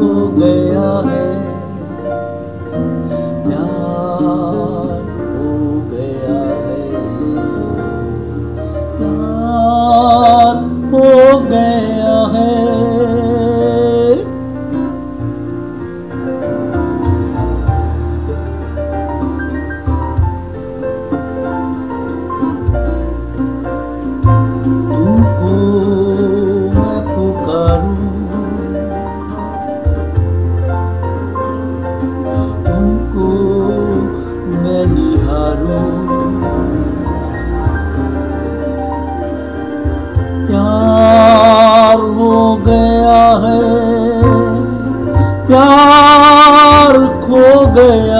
खो गया है। गया है प्यार खो गया